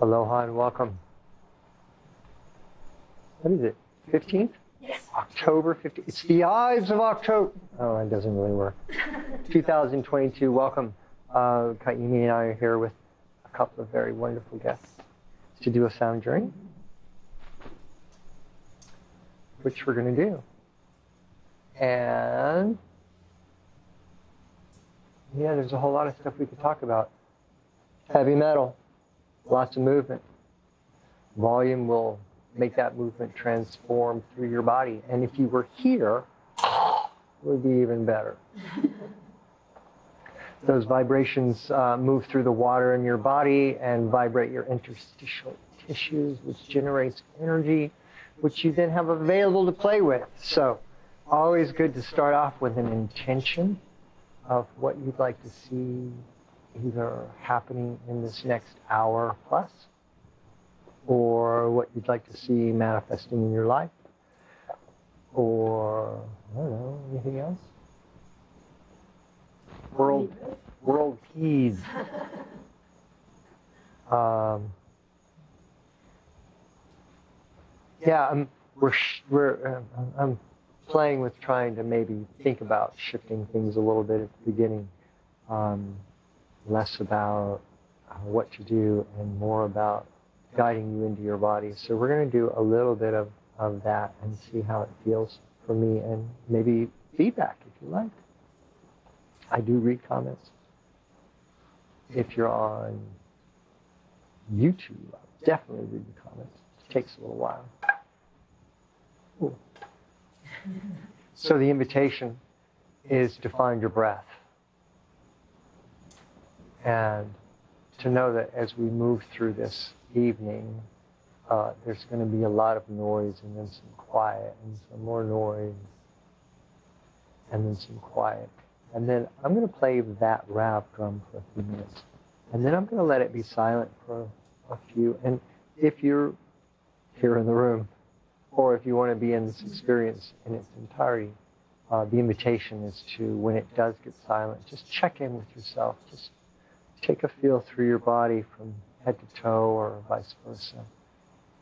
Aloha and welcome. What is it? 15th? Yes. October 15th. It's the Ides of October. Oh, that doesn't really work. 2022. Welcome. Uh, Kaimi and I are here with a couple of very wonderful guests to do a sound journey, which we're going to do. And yeah, there's a whole lot of stuff we could talk about. Heavy metal, lots of movement. Volume will make that movement transform through your body. And if you were here, it would be even better. Those vibrations uh, move through the water in your body and vibrate your interstitial tissues, which generates energy, which you then have available to play with. So, always good to start off with an intention of what you'd like to see either happening in this next hour plus or what you'd like to see manifesting in your life or I don't know, anything else? World world peace. Um, yeah, I'm, we're, we're, uh, I'm playing with trying to maybe think about shifting things a little bit at the beginning. Um, less about uh, what to do and more about guiding you into your body. So we're going to do a little bit of, of that and see how it feels for me and maybe feedback if you like. I do read comments. If you're on YouTube, I'll definitely read the comments. It takes a little while. So the invitation is to find your breath. And to know that as we move through this evening, uh, there's going to be a lot of noise and then some quiet and some more noise and then some quiet. And then I'm going to play that RAV drum for a few minutes. And then I'm going to let it be silent for a few. And if you're here in the room, or if you want to be in this experience in its entirety, uh, the invitation is to, when it does get silent, just check in with yourself. Just take a feel through your body from head to toe or vice versa.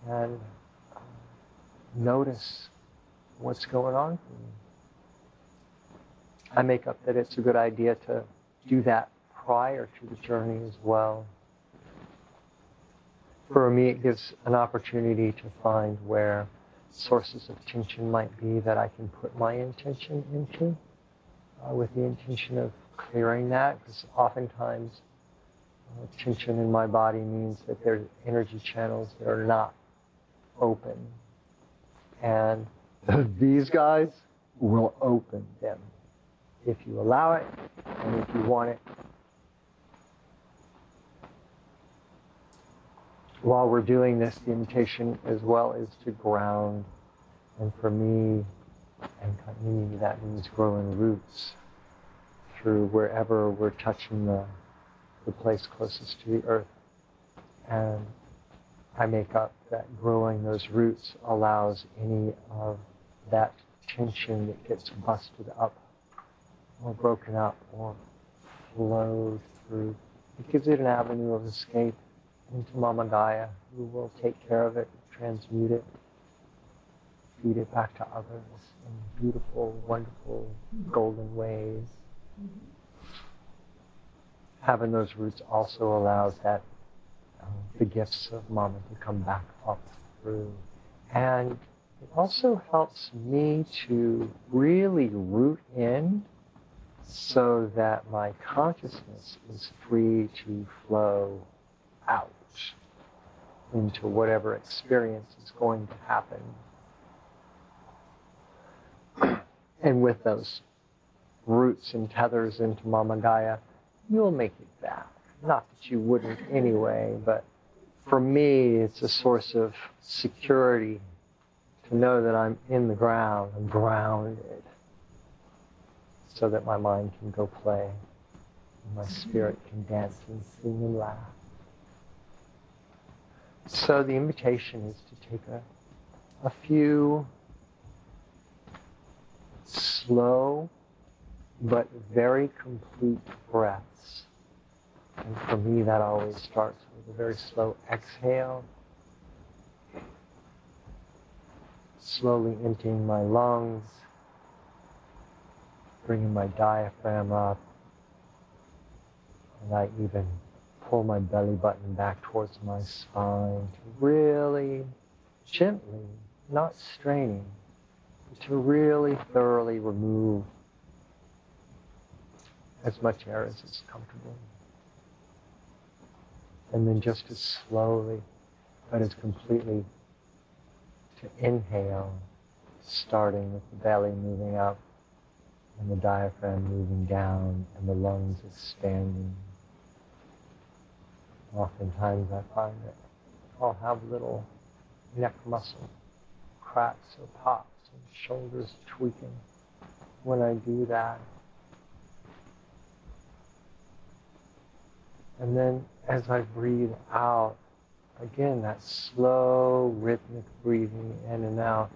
And uh, notice what's going on. I make up that it's a good idea to do that prior to the journey as well. For me, it gives an opportunity to find where sources of tension might be that I can put my intention into uh, with the intention of clearing that, because oftentimes tension in my body means that there's energy channels that are not open. And these guys will open them if you allow it and if you want it. While we're doing this, the invitation as well is to ground. And for me, and that means growing roots through wherever we're touching the the place closest to the earth. And I make up that growing those roots allows any of that tension that gets busted up or broken up or flowed through. It gives it an avenue of escape into Mama Gaia, who will take care of it, transmute it, feed it back to others in beautiful, wonderful, golden ways. Mm-hmm having those roots also allows that um, the gifts of mama to come back up through. And it also helps me to really root in so that my consciousness is free to flow out into whatever experience is going to happen. and with those roots and tethers into Mama Gaia, you'll make it back. Not that you wouldn't anyway, but for me, it's a source of security to know that I'm in the ground, I'm grounded, so that my mind can go play, and my spirit can dance and sing and laugh. So the invitation is to take a, a few slow but very complete breaths. And for me, that always starts with a very slow exhale. Slowly emptying my lungs, bringing my diaphragm up, and I even pull my belly button back towards my spine to really gently, not straining, to really thoroughly remove as much air as is comfortable. And then just as slowly, but as completely to inhale, starting with the belly moving up and the diaphragm moving down and the lungs expanding. Oftentimes I find that oh, I'll have little neck muscle cracks or pops and shoulders tweaking when I do that. And then as I breathe out, again, that slow rhythmic breathing in and out,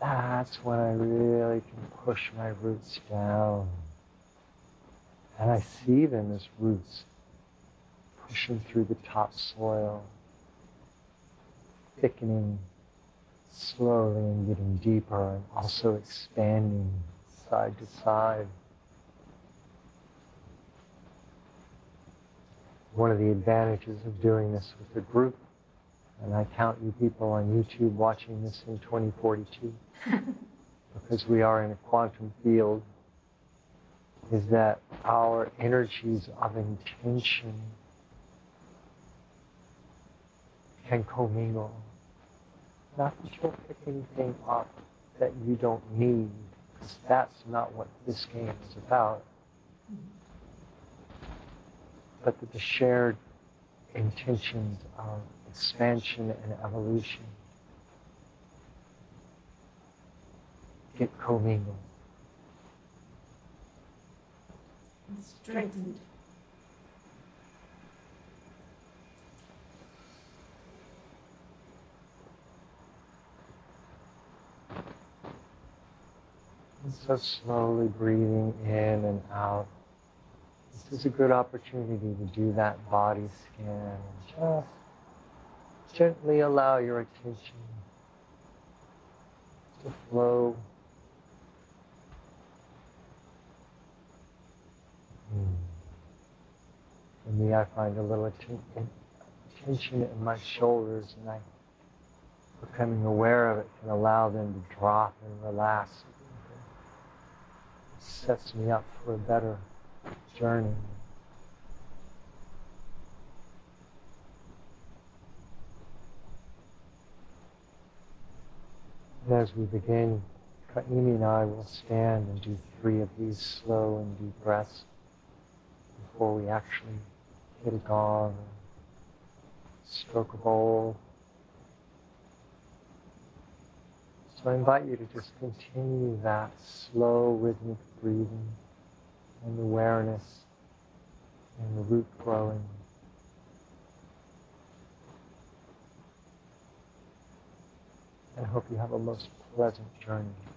that's when I really can push my roots down. And I see them as roots pushing through the topsoil, thickening slowly and getting deeper and also expanding side to side. One of the advantages of doing this with a group, and I count you people on YouTube watching this in 2042, because we are in a quantum field, is that our energies of intention can commingle. Not that you'll pick anything up that you don't need, because that's not what this game is about. But that the shared intentions of expansion and evolution get commingled. Strengthened. And so slowly breathing in and out. This is a good opportunity to do that body scan. Just gently allow your attention to flow. Hmm. For me, I find a little tension in my shoulders, and I, becoming aware of it, can allow them to drop and relax. It sets me up for a better journey. And as we begin, Kaimi and I will stand and do three of these slow and deep breaths before we actually hit a gong stroke a bowl. So I invite you to just continue that slow rhythmic breathing and awareness and the root growing. And I hope you have a most pleasant journey.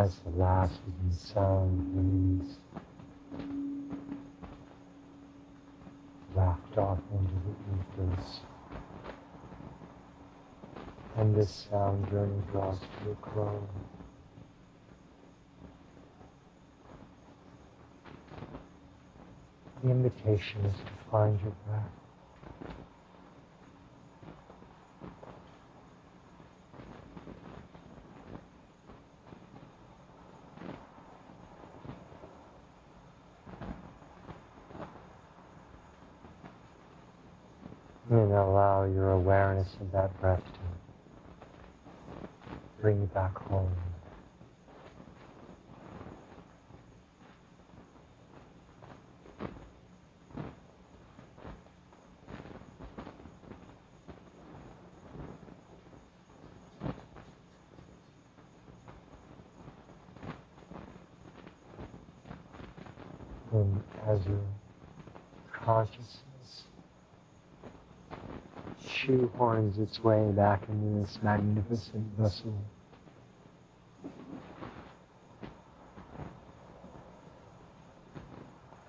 As the last sound leaves, waft off into the ethers. And this sound journey draws to a close. The invitation is to find your breath. And allow your awareness of that breath to bring you back home. And as your consciousness its way back into this magnificent vessel,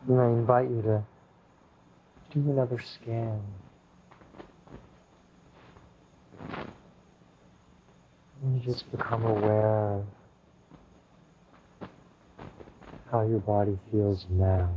and I invite you to do another scan. And you just become aware of how your body feels now.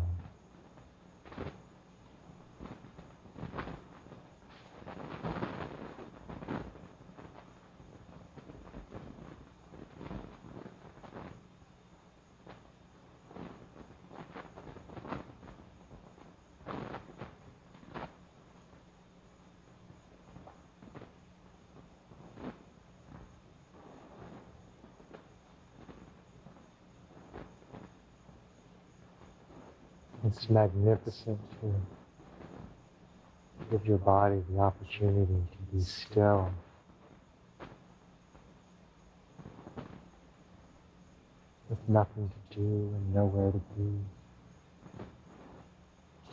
It's magnificent to give your body the opportunity to be still. With nothing to do and nowhere to be.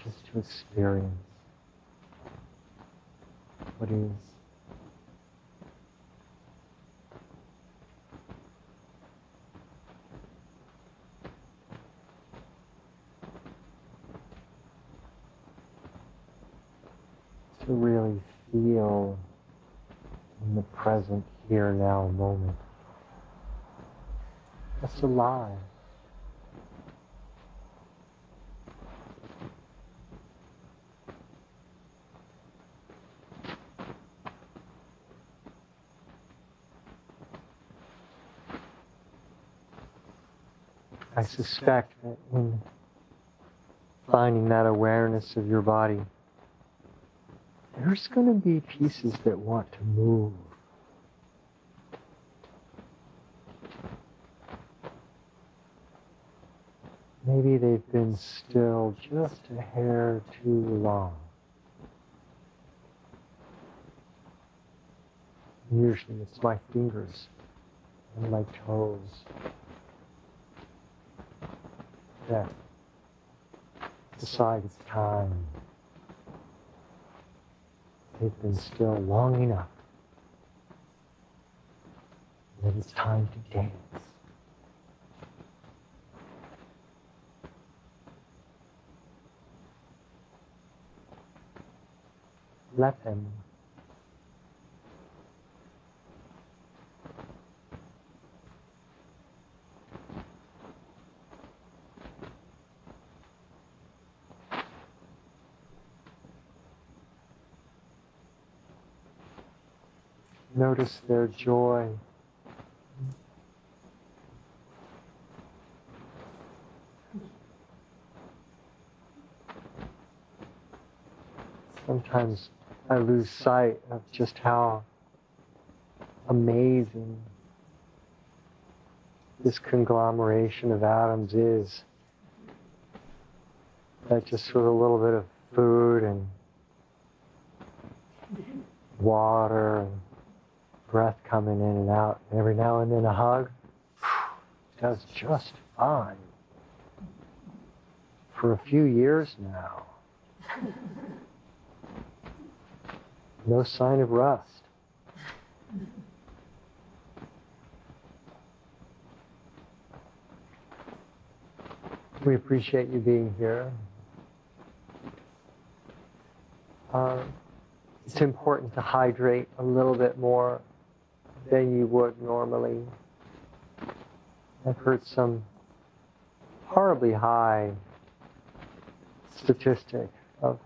Just to experience what is. to really feel in the present here now moment. That's alive. I suspect that in finding that awareness of your body, there's going to be pieces that want to move. Maybe they've been still just a hair too long. Usually it's my fingers and my toes that decide it's time they've been still long enough that it's time to dance. Let them. Notice their joy. Sometimes lose sight of just how amazing this conglomeration of atoms is. That just with a little bit of food and water and breath coming in and out, and every now and then a hug, does just fine. For a few years now. No sign of rust. We appreciate you being here. Uh, it's important to hydrate a little bit more than you would normally. I've heard some horribly high statistic of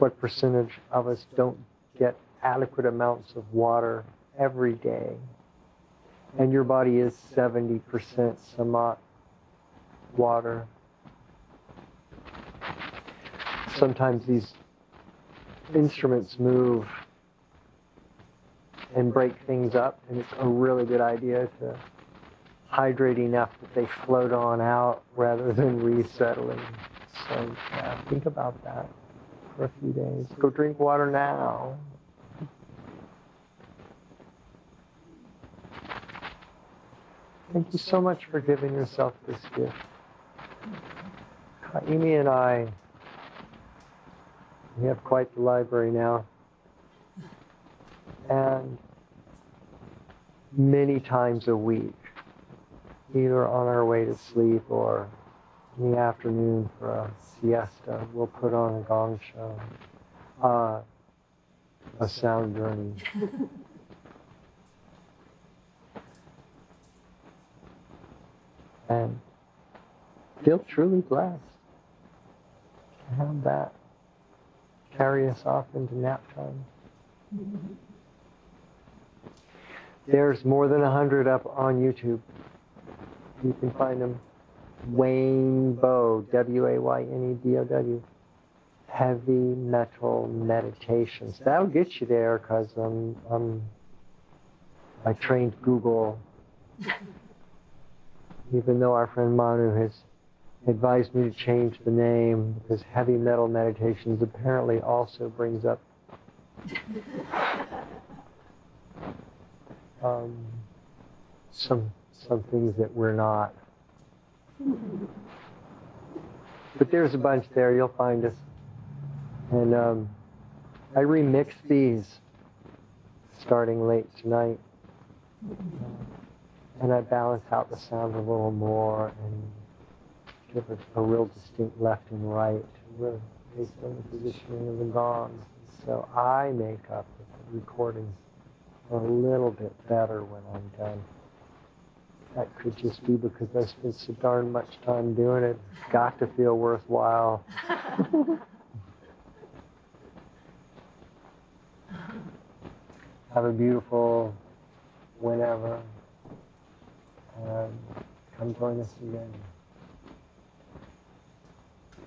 what percentage of us don't get adequate amounts of water every day. And your body is 70% samat water. Sometimes these instruments move and break things up, and it's a really good idea to hydrate enough that they float on out rather than resettling. So yeah, think about that for a few days. Go drink water now. Thank you so much for giving yourself this gift. Amy and I, we have quite the library now. And many times a week, either on our way to sleep or in the afternoon for a siesta, we'll put on a gong show, uh, a sound journey. and feel truly blessed to have that carry us off into nap time. There's more than a hundred up on YouTube. You can find them. Wayne Bow, W-A-Y-N-E-B-O-W. Heavy metal meditations. That'll get you there because um, um, I trained Google even though our friend Manu has advised me to change the name because heavy metal meditations apparently also brings up um, some some things that we're not. But there's a bunch there. You'll find us. And um, I remix these starting late tonight and I balance out the sound a little more and give it a real distinct left and right, based on the positioning of the gongs. So I make up the recording a little bit better when I'm done. That could just be because I spent so darn much time doing it. It's got to feel worthwhile. Have a beautiful whenever. Um, come join us again.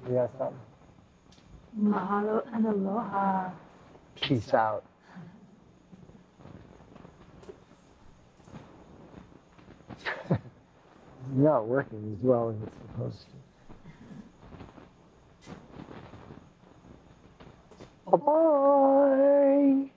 Something? Mahalo and aloha. Peace out. not working as well as it's supposed to. Bye-bye.